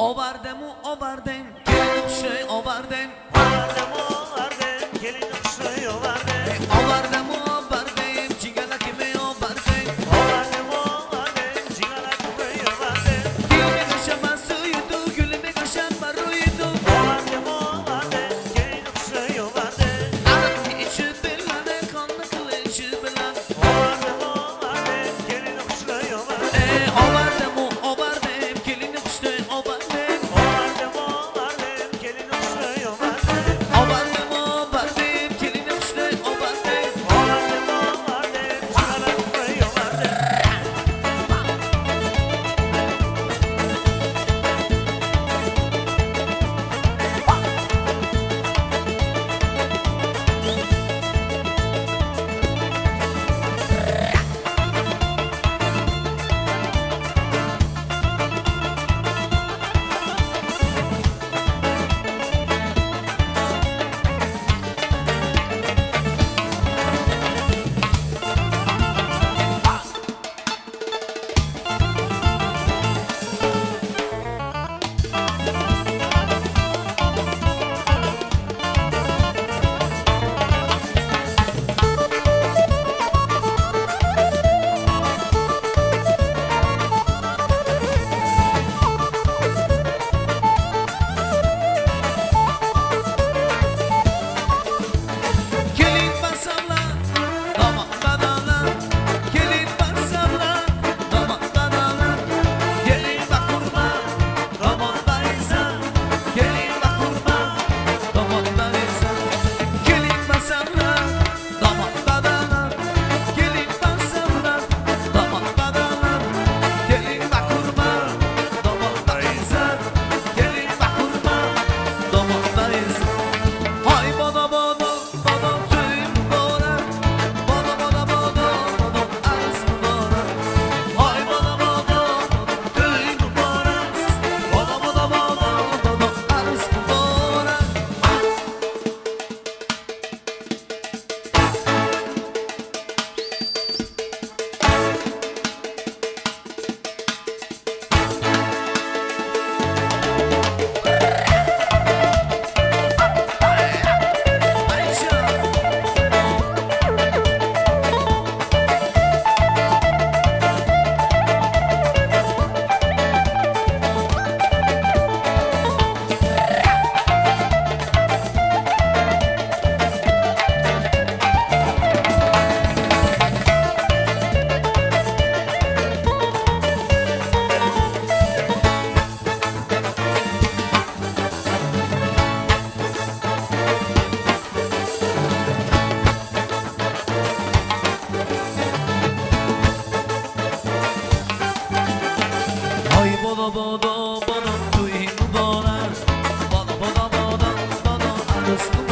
Obardem obardem gelin yok okşay obardem Obardem obardem gelin yok okşay obardem Obardem obardem Christmas.